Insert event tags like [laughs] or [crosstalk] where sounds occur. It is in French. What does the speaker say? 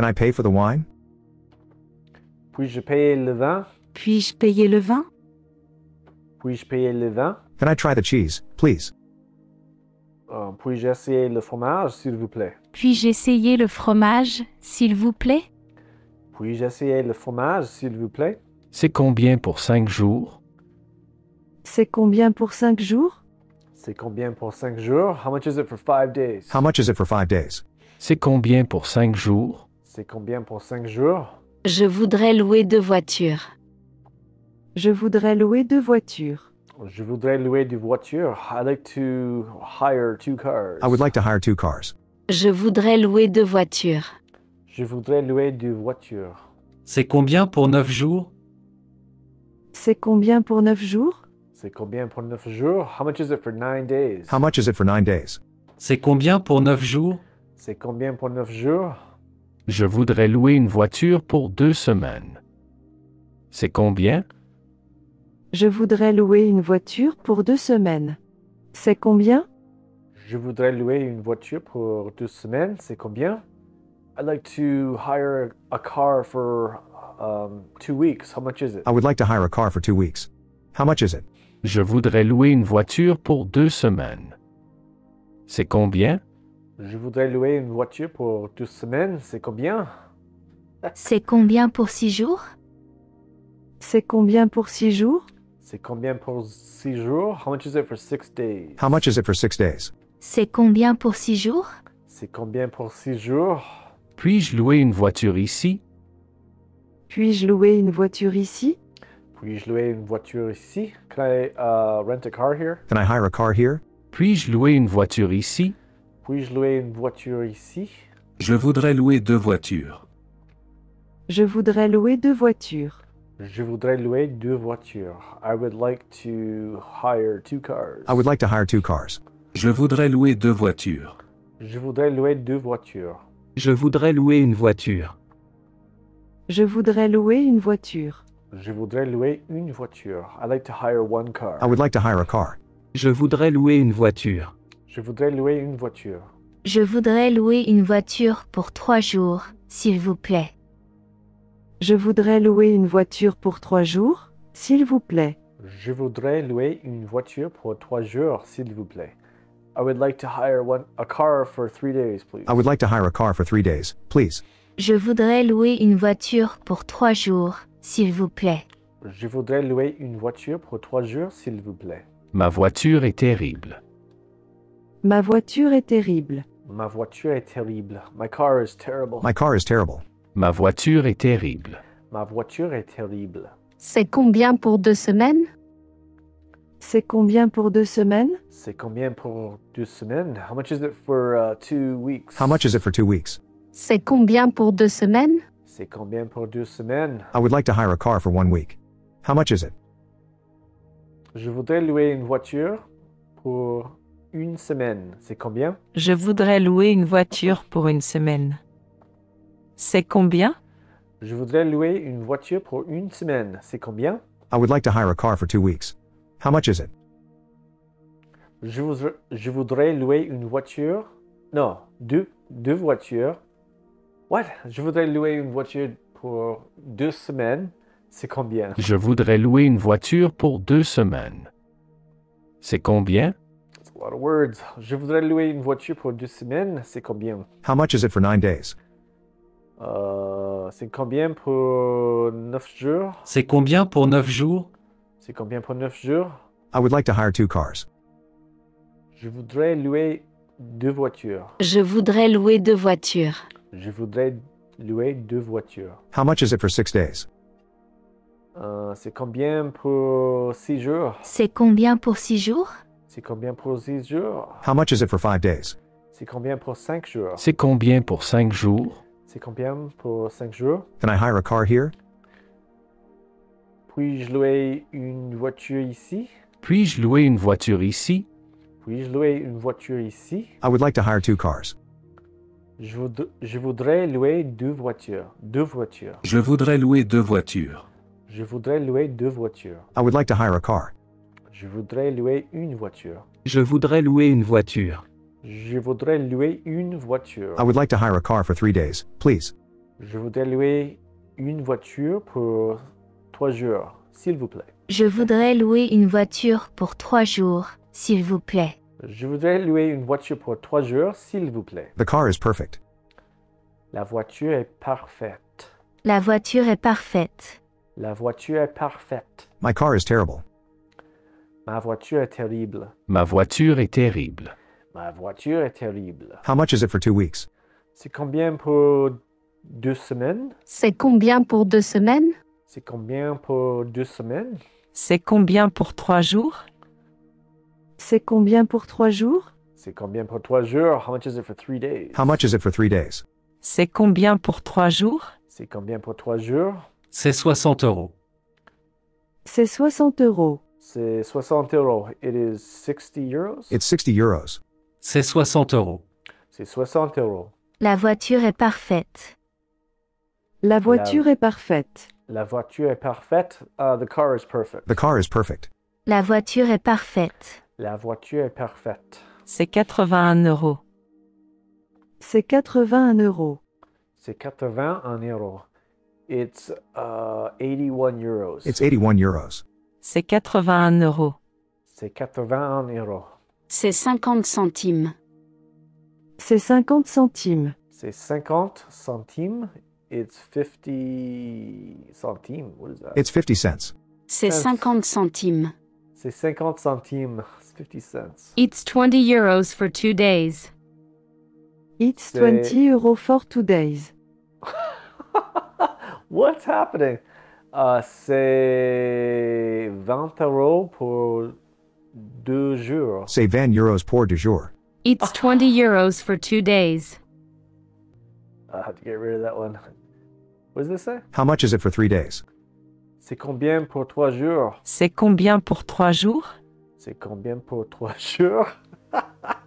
Can I pay for the wine? Puis-je payer le vin? Puis-je payer le vin? Puis-je payer le vin? Can I try the cheese, please? Euh, Puis-je essayer le fromage, s'il vous plaît? Puis-je essayer le fromage, s'il vous plaît? Puis-je essayer le fromage, s'il vous plaît? C'est combien pour cinq jours? C'est combien pour cinq jours? C'est combien pour cinq jours? How much is it for five days? How much is it for five days? C'est combien pour cinq jours? C'est combien pour cinq jours? Je voudrais louer deux voitures. Je voudrais louer deux voitures. Je voudrais louer deux voitures. I'd like to hire two cars. I would like to hire two cars. Je voudrais louer deux voitures. Je voudrais louer deux voitures. C'est combien pour neuf jours? C'est combien pour neuf jours? C'est combien pour neuf jours? How much is it for nine days? How much is it for nine days? C'est combien pour neuf jours? C'est combien pour neuf jours? Je voudrais louer une voiture pour deux semaines. C'est combien? Je voudrais louer une voiture pour deux semaines. C'est combien? Je voudrais louer une voiture pour deux semaines. C'est combien? I'd like to hire a car for um, two weeks. How much is it? I would like to hire a car for two weeks. How much is it? Je voudrais louer une voiture pour deux semaines. C'est combien? Je voudrais louer une voiture pour deux semaines. C'est combien? C'est combien pour six jours? C'est combien pour six jours? C'est combien pour six jours? How much is it for six days? How much is it for six days? C'est combien pour six jours? C'est combien pour six jours? Puis-je louer une voiture ici? Puis-je louer une voiture ici? Puis-je louer une voiture ici? Can I uh, rent a car here? Can I hire a car here? Puis-je louer une voiture ici? Puis-je louer une voiture ici? Je voudrais louer deux voitures. Je voudrais louer deux voitures. Je voudrais louer deux voitures. I would like to hire two cars. I would like to hire two cars. Je voudrais louer deux voitures. Je voudrais louer deux voitures. Je voudrais louer une voiture. Je voudrais louer une voiture. Je voudrais louer une voiture. I'd like to hire one car. I would like to hire a car. Je voudrais louer une voiture. Je voudrais louer une voiture. Je voudrais louer une voiture pour trois jours, s'il vous plaît. Je voudrais louer une voiture pour trois jours, s'il vous plaît. Je voudrais louer une voiture pour trois jours, s'il vous plaît. I would like to hire one a car for three days, please. I would like to hire a car for three days, please. Je voudrais louer une voiture pour trois jours, s'il vous plaît. Je voudrais louer une voiture pour trois jours, s'il vous plaît. Ma voiture est terrible. Ma voiture est terrible. Ma voiture est terrible. My car is terrible. My car is terrible. Ma voiture est terrible. Ma voiture est terrible. C'est combien pour deux semaines? C'est combien pour deux semaines? C'est combien pour deux semaines? How much is it for uh, two weeks? How much is it for two weeks? C'est combien pour deux semaines? C'est combien pour deux semaines? I would like to hire a car for one week. How much is it? Je voudrais louer une voiture pour une semaine. C'est combien? Je voudrais louer une voiture pour une semaine. C'est combien? Je voudrais louer une voiture pour une semaine. C'est combien? I would like to hire a car for two weeks. How much is it? Je voudrais, je voudrais louer une voiture. Non, deux, deux voitures. What? Je voudrais louer une voiture pour deux semaines. C'est combien? Je voudrais louer une voiture pour deux semaines. C'est combien? A lot of words. Je voudrais louer une voiture pour deux semaines. C'est combien? How much is it for nine days? Euh, c'est combien pour neuf jours? C'est combien pour neuf jours? C'est combien pour neuf jours? I would like to hire two cars. Je voudrais louer deux voitures. Je voudrais louer deux voitures. Je voudrais louer deux voitures. How much is it for six days? Euh, c'est combien pour six jours? C'est combien pour six jours? C'est combien pour six jours? How much is it for five days? C'est combien pour cinq jours? C'est combien pour cinq jours? C'est combien pour cinq jours? Can I hire a car here? Puis-je louer une voiture ici? Puis-je louer une voiture ici? Puis-je louer une voiture ici? I would like to hire two cars. Je, voud- je voudrais louer deux voitures. Deux voitures. Je voudrais louer deux voitures. Je voudrais louer deux voitures. I would like to hire a car. Je voudrais louer une voiture. Je voudrais louer une voiture. Je voudrais louer une voiture. I would like to hire a car for three days, please. Je voudrais louer une voiture pour trois jours, s'il vous plaît. Je voudrais louer une voiture pour trois jours, s'il vous plaît. Je voudrais louer une voiture pour trois jours, s'il vous plaît. The car is perfect. La voiture est parfaite. La voiture est parfaite. La voiture est parfaite. My car is terrible. Ma voiture est terrible. Ma voiture est terrible. Ma voiture est terrible. How much is it for two weeks? C'est combien pour deux semaines? C'est combien pour deux semaines? C'est combien pour deux semaines? C'est combien pour trois jours? C'est combien pour trois jours? C'est combien pour trois jours? How much is it for three days? How much is it for three days? C'est combien pour trois jours? C'est combien pour trois jours? C'est 60 euros. C'est 60 euros. C'est 60 euros. It is 60 euros? It's 60 euros. C'est 60 euros. C'est 60 euros. La voiture est parfaite. La voiture est parfaite. La voiture est parfaite. Uh, the car is perfect. The car is perfect. La voiture est parfaite. La voiture est parfaite. C'est 81 euros. C'est 81 euros. C'est 81 euros. It's uh, 81 euros. It's 81 euros. C'est 81 euros. C'est 81 euros. C'est 50 centimes. C'est 50 centimes. C'est 50 centimes. It's 50 centimes. What is that? It's 50 cents. C'est Cents. 50 centimes. C'est 50 centimes. It's 50 cents. It's 20 euros for two days. It's C'est- 20 euros for two days. [laughs] What's happening? Uh, c'est 20 euros pour deux jours. Say 20 euros pour deux jours. It's 20 euros for two days. I have to get rid of that one. What does this say? How much is it for three days? C'est combien pour trois jours? C'est combien pour trois jours? C'est combien pour trois jours? [laughs]